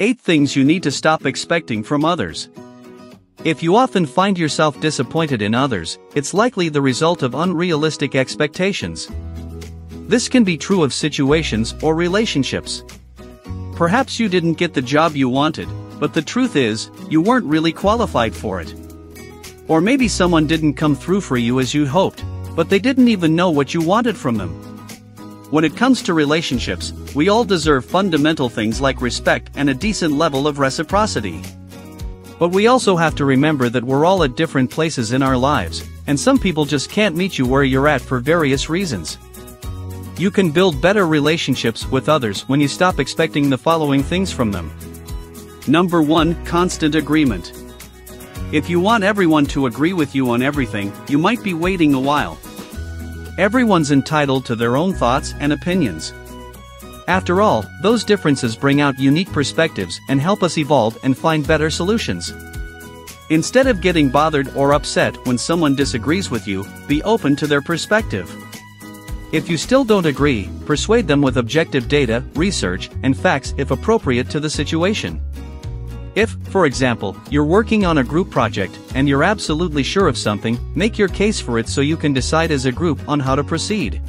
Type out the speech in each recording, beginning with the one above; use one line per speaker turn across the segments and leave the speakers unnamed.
8 Things You Need to Stop Expecting from Others. If you often find yourself disappointed in others, it's likely the result of unrealistic expectations. This can be true of situations or relationships. Perhaps you didn't get the job you wanted, but the truth is, you weren't really qualified for it. Or maybe someone didn't come through for you as you hoped, but they didn't even know what you wanted from them. When it comes to relationships, we all deserve fundamental things like respect and a decent level of reciprocity. But we also have to remember that we're all at different places in our lives, and some people just can't meet you where you're at for various reasons. You can build better relationships with others when you stop expecting the following things from them. Number 1 Constant Agreement. If you want everyone to agree with you on everything, you might be waiting a while. Everyone's entitled to their own thoughts and opinions. After all, those differences bring out unique perspectives and help us evolve and find better solutions. Instead of getting bothered or upset when someone disagrees with you, be open to their perspective. If you still don't agree, persuade them with objective data, research, and facts if appropriate to the situation. If, for example, you're working on a group project and you're absolutely sure of something, make your case for it so you can decide as a group on how to proceed.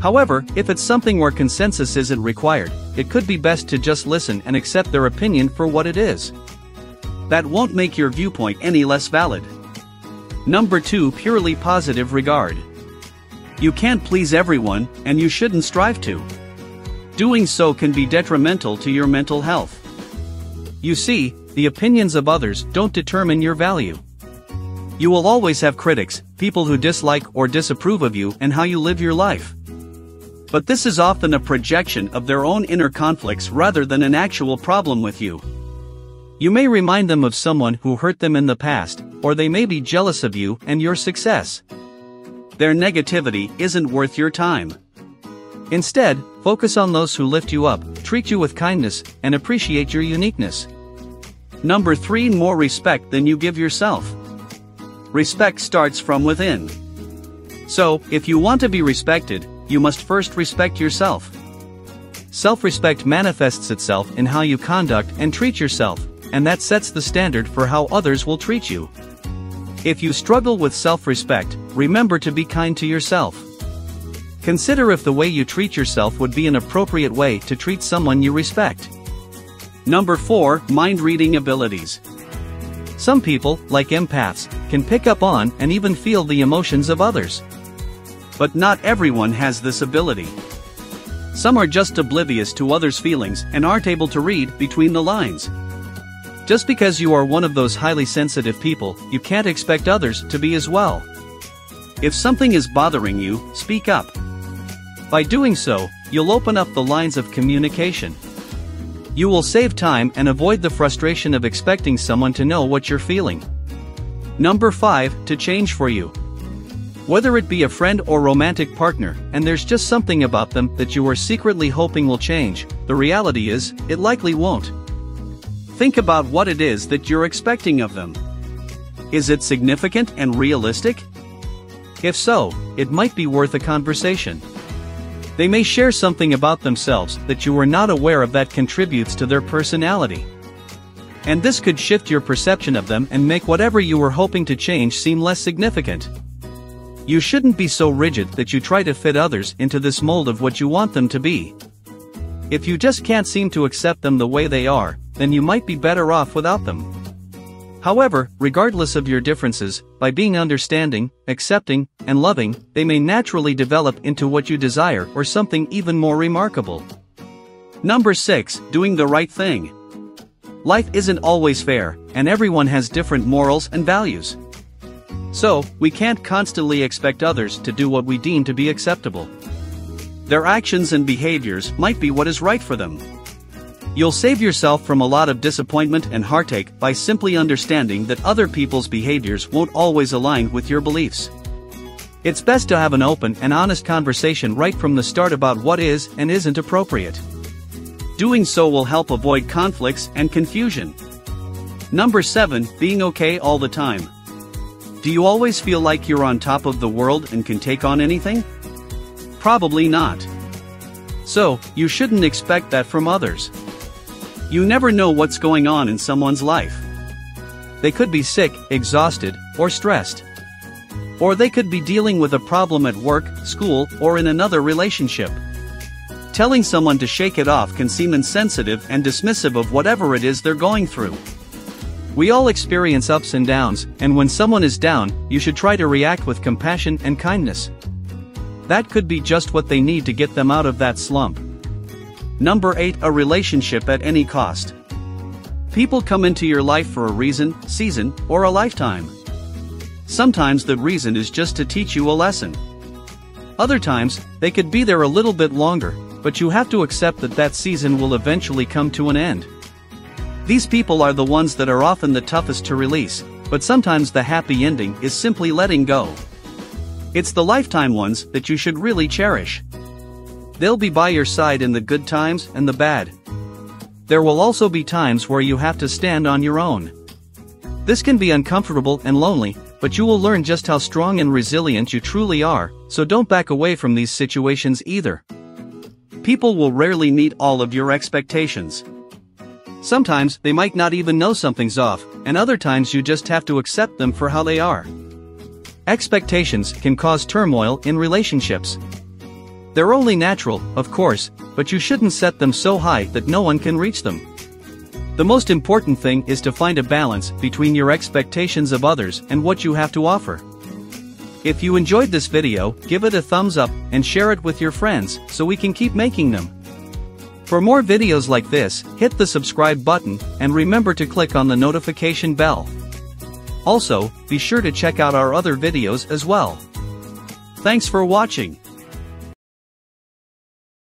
However, if it's something where consensus isn't required, it could be best to just listen and accept their opinion for what it is. That won't make your viewpoint any less valid. Number 2 Purely positive regard. You can't please everyone, and you shouldn't strive to. Doing so can be detrimental to your mental health. You see, the opinions of others don't determine your value. You will always have critics, people who dislike or disapprove of you and how you live your life. But this is often a projection of their own inner conflicts rather than an actual problem with you. You may remind them of someone who hurt them in the past, or they may be jealous of you and your success. Their negativity isn't worth your time. Instead, focus on those who lift you up, treat you with kindness, and appreciate your uniqueness. Number 3 More respect than you give yourself. Respect starts from within. So, if you want to be respected, you must first respect yourself. Self respect manifests itself in how you conduct and treat yourself, and that sets the standard for how others will treat you. If you struggle with self respect, remember to be kind to yourself. Consider if the way you treat yourself would be an appropriate way to treat someone you respect. Number 4 Mind reading abilities. Some people, like empaths, can pick up on and even feel the emotions of others. But not everyone has this ability. Some are just oblivious to others' feelings and aren't able to read between the lines. Just because you are one of those highly sensitive people, you can't expect others to be as well. If something is bothering you, speak up. By doing so, you'll open up the lines of communication. You will save time and avoid the frustration of expecting someone to know what you're feeling. Number 5 To change for you. Whether it be a friend or romantic partner, and there's just something about them that you are secretly hoping will change, the reality is, it likely won't. Think about what it is that you're expecting of them. Is it significant and realistic? If so, it might be worth a conversation. They may share something about themselves that you were not aware of that contributes to their personality. And this could shift your perception of them and make whatever you were hoping to change seem less significant. You shouldn't be so rigid that you try to fit others into this mold of what you want them to be. If you just can't seem to accept them the way they are, then you might be better off without them. However, regardless of your differences, by being understanding, accepting, and loving, they may naturally develop into what you desire or something even more remarkable. Number 6 Doing the right thing. Life isn't always fair, and everyone has different morals and values. So, we can't constantly expect others to do what we deem to be acceptable. Their actions and behaviors might be what is right for them. You'll save yourself from a lot of disappointment and heartache by simply understanding that other people's behaviors won't always align with your beliefs. It's best to have an open and honest conversation right from the start about what is and isn't appropriate. Doing so will help avoid conflicts and confusion. Number 7 Being okay all the time. Do you always feel like you're on top of the world and can take on anything? Probably not. So, you shouldn't expect that from others. You never know what's going on in someone's life. They could be sick, exhausted, or stressed. Or they could be dealing with a problem at work, school, or in another relationship. Telling someone to shake it off can seem insensitive and dismissive of whatever it is they're going through. We all experience ups and downs, and when someone is down, you should try to react with compassion and kindness. That could be just what they need to get them out of that slump. Number 8 A relationship at any cost. People come into your life for a reason, season, or a lifetime. Sometimes the reason is just to teach you a lesson. Other times, they could be there a little bit longer, but you have to accept that that season will eventually come to an end. These people are the ones that are often the toughest to release, but sometimes the happy ending is simply letting go. It's the lifetime ones that you should really cherish. They'll be by your side in the good times and the bad. There will also be times where you have to stand on your own. This can be uncomfortable and lonely, but you will learn just how strong and resilient you truly are, so don't back away from these situations either. People will rarely meet all of your expectations. Sometimes they might not even know something's off, and other times you just have to accept them for how they are. Expectations can cause turmoil in relationships. They're only natural, of course, but you shouldn't set them so high that no one can reach them. The most important thing is to find a balance between your expectations of others and what you have to offer. If you enjoyed this video, give it a thumbs up and share it with your friends so we can keep making them. For more videos like this, hit the subscribe button and remember to click on the notification bell. Also, be sure to check out our other videos as well. Thanks for watching.